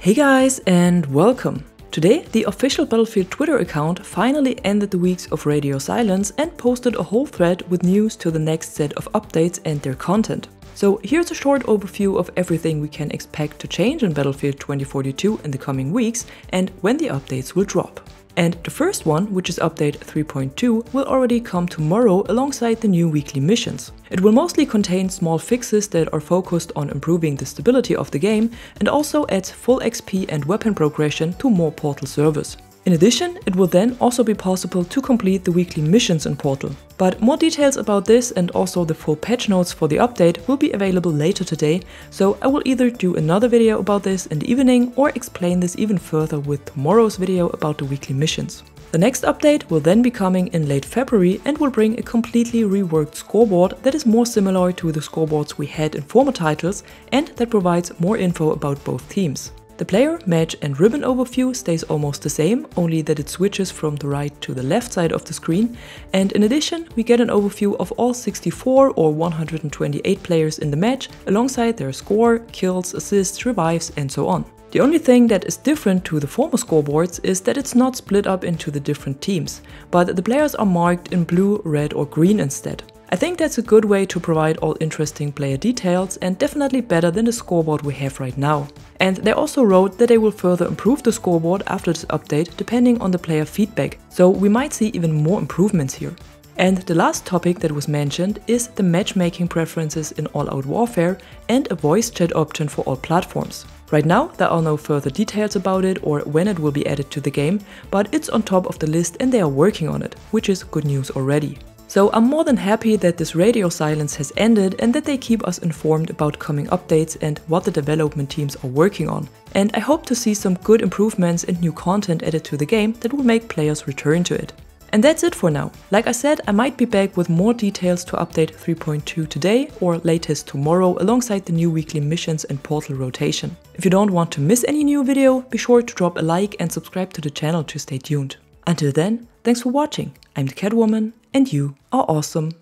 Hey guys and welcome! Today, the official Battlefield Twitter account finally ended the weeks of radio silence and posted a whole thread with news to the next set of updates and their content. So here's a short overview of everything we can expect to change in Battlefield 2042 in the coming weeks and when the updates will drop. And the first one, which is update 3.2, will already come tomorrow alongside the new weekly missions. It will mostly contain small fixes that are focused on improving the stability of the game and also adds full XP and weapon progression to more Portal servers. In addition, it will then also be possible to complete the weekly missions in Portal. But more details about this and also the full patch notes for the update will be available later today, so I will either do another video about this in the evening or explain this even further with tomorrow's video about the weekly missions. The next update will then be coming in late February and will bring a completely reworked scoreboard that is more similar to the scoreboards we had in former titles and that provides more info about both teams. The player, match and ribbon overview stays almost the same, only that it switches from the right to the left side of the screen, and in addition we get an overview of all 64 or 128 players in the match, alongside their score, kills, assists, revives and so on. The only thing that is different to the former scoreboards is that it's not split up into the different teams, but the players are marked in blue, red or green instead. I think that's a good way to provide all interesting player details and definitely better than the scoreboard we have right now. And they also wrote that they will further improve the scoreboard after this update depending on the player feedback, so we might see even more improvements here. And the last topic that was mentioned is the matchmaking preferences in All Out Warfare and a voice chat option for all platforms. Right now, there are no further details about it or when it will be added to the game, but it's on top of the list and they are working on it, which is good news already. So I'm more than happy that this radio silence has ended and that they keep us informed about coming updates and what the development teams are working on. And I hope to see some good improvements and new content added to the game that will make players return to it. And that's it for now. Like I said, I might be back with more details to update 3.2 today or latest tomorrow alongside the new weekly missions and portal rotation. If you don't want to miss any new video, be sure to drop a like and subscribe to the channel to stay tuned. Until then, thanks for watching. I'm the CadWoman and you are awesome.